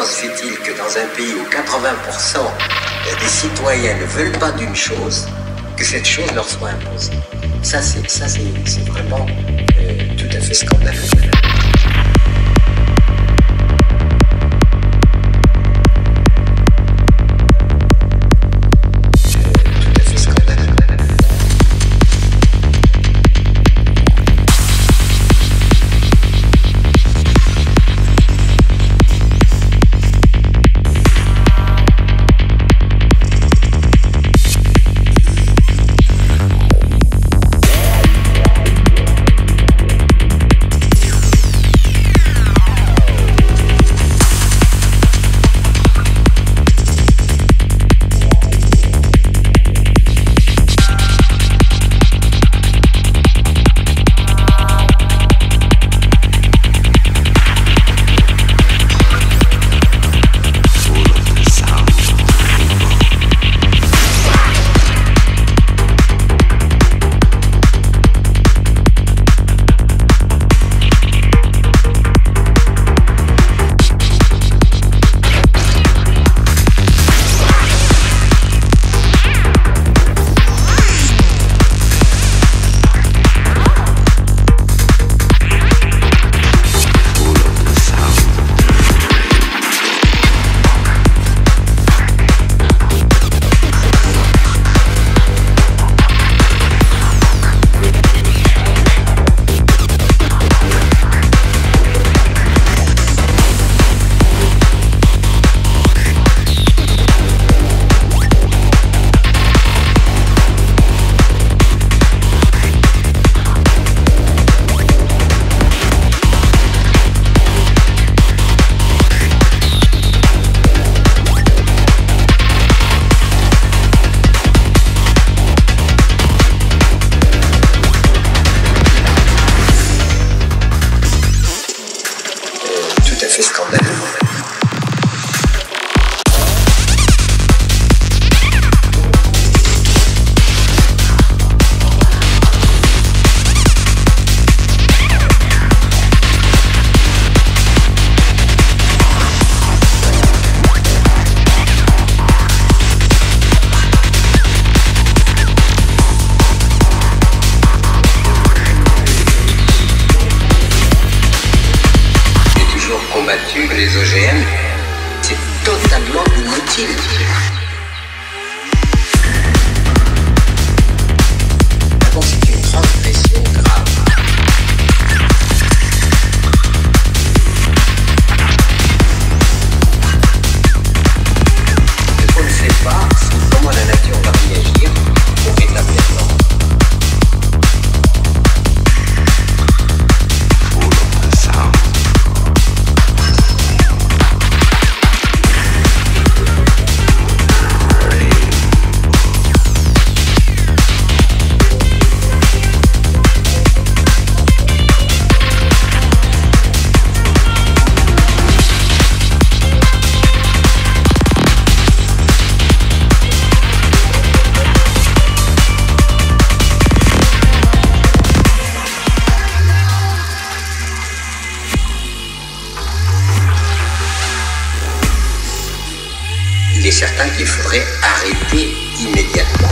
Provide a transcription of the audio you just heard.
comment se fait-il que dans un pays où 80% des citoyens ne veulent pas d'une chose, que cette chose leur soit imposée? Ça, c'est vraiment euh, tout à fait scandaleux. Les OGM. C'est totalement inutile. Il est certain qu'il faudrait arrêter immédiatement.